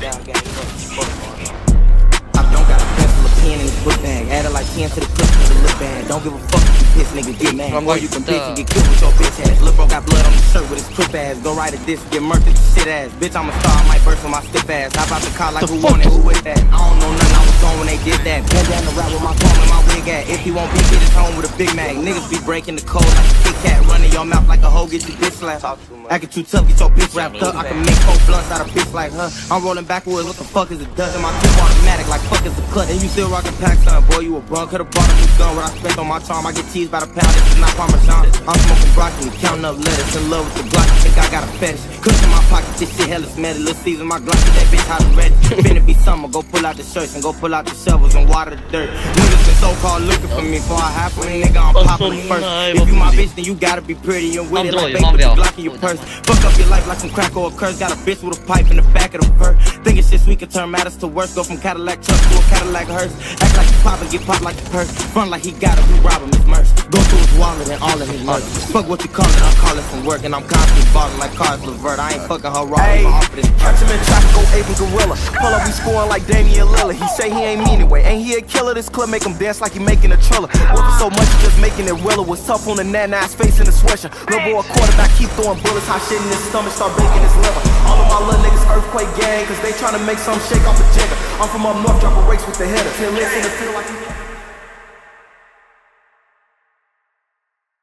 I don't got a pencil, a pen, and a book bag. Add it like 10 to the clip, nigga, look bad. Don't give a fuck if you piss, nigga, get mad. I'm like, you can bitch and get killed with your bitch ass. Look, bro, got blood on the shirt with his clip ass. Go ride a disc, get murked with shit ass. Bitch, I'm a star, I might burst with my stiff ass. Hop out the car like the who wanted who with that. I don't know nothing, when they did that. Been down the route with my phone and my wig at. If he won't be, get his home with a Big Mac. Niggas be breaking the code like a Kit Kat. Running your mouth like a hoe, get your bitch slapped. Acting too tough, get your bitch wrapped up. I can make cold blunts out of bitch like her. I'm rolling backwards, what the fuck is a dozen? My two automatic like fuck is a cut. And you still rocking packs on, boy, you a bum. Could've bought a new gun. What I spent on my charm, I get teased by the pound. This is not Parmesan. I'm smoking broccoli, counting up letters. In love with the Glock, I think I got a fetish. Cushion in my pocket, this shit hella smelly. Little season, my Glock, that bitch hot and ready. Finna be summer, go pull out the shirts and go pull out the shovels and water the dirt. Niggas been so called looking for me for I a nigga, I'm popping first. If you my bitch, then you gotta be pretty and with it like baby, put the Glock in your purse. Fuck up your life like some crack or a curse. Got a bitch with a pipe in the back of the fur. Thinking shit sweet can turn matters to worse. Go from Cadillac truck to a Cadillac hearse. Act like you pop and get popped like a purse. Front like he got it, we rob him, his merch. Go through his wallet and all of his Fuck what you call it, I'm calling from work and I'm constantly balling like Caris LeVert. I ain't fucking her raw, Ayy, I'm off of this catch him in traffic, go ape and gorilla. Pull up, we scoring like Damian Lillard. He say he ain't mean it way. Ain't he a killer? This club make him dance like he making a triller. Working so much, he just making it realer. Was tough on the net, now his face in the sweatshirt. Little boy a quarterback, keep throwing bullets, hot shit in his stomach, start breaking his liver. All of my little niggas earthquake gang, cause they tryna make some shake off a jigger. I'm from up north, drop a race with the hitter. Till it's in the field like he-